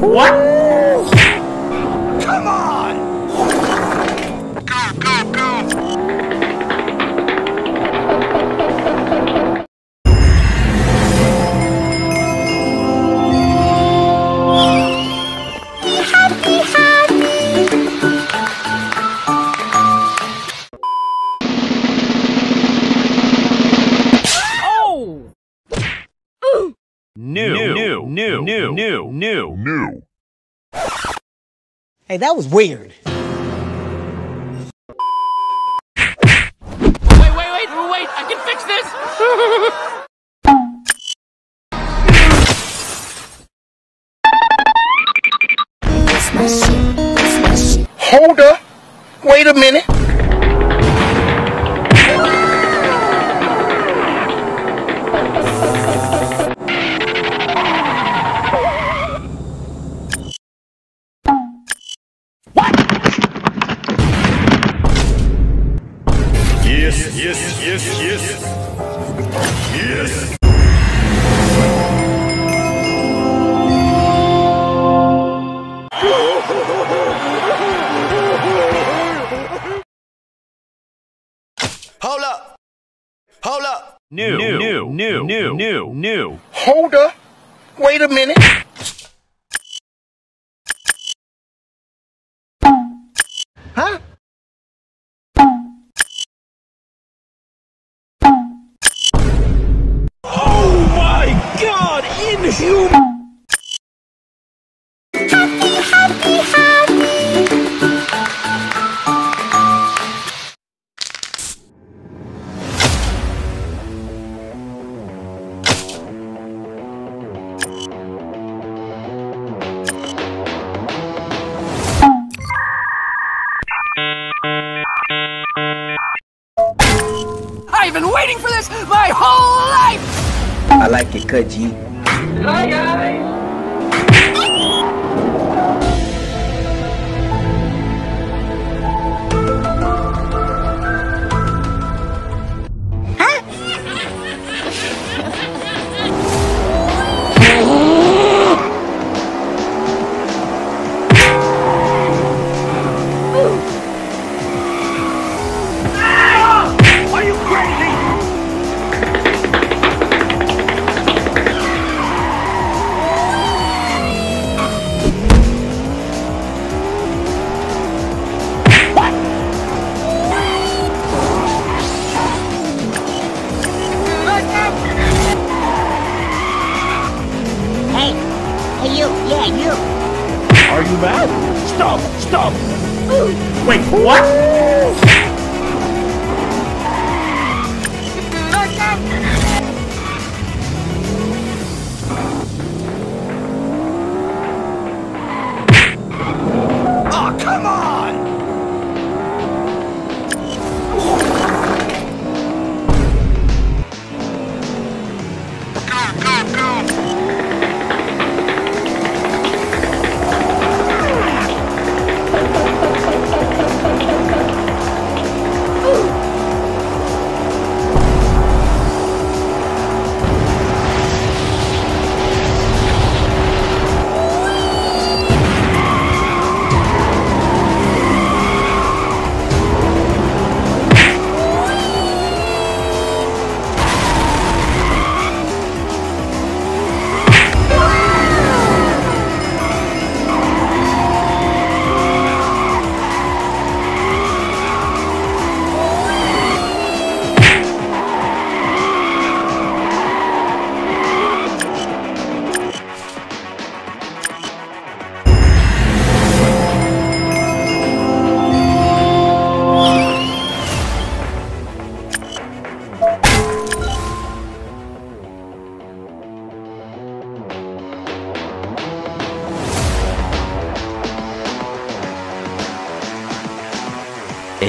what? Come on! Go, go, go! Oh! New, new, new, new, new, new. New. Hey, that was weird. Wait, wait, wait, wait! I can fix this! Hold up. Wait a minute. New, new, new, new, new, new. Hold up. Wait a minute. Huh? Oh my god, inhuman! Been waiting for this my whole life! I like it cut, G. Are Stop! Stop! Wait, what? Oh, come on! Go, go, go!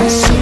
My shit,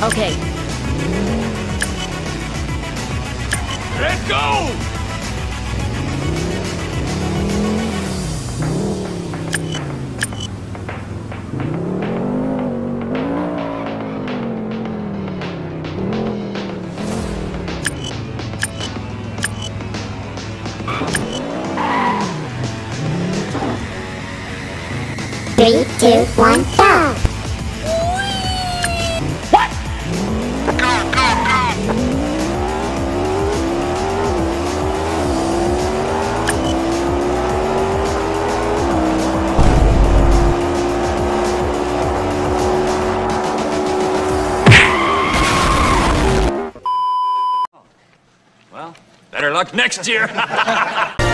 Okay, Let's go! Three, two, better luck next year.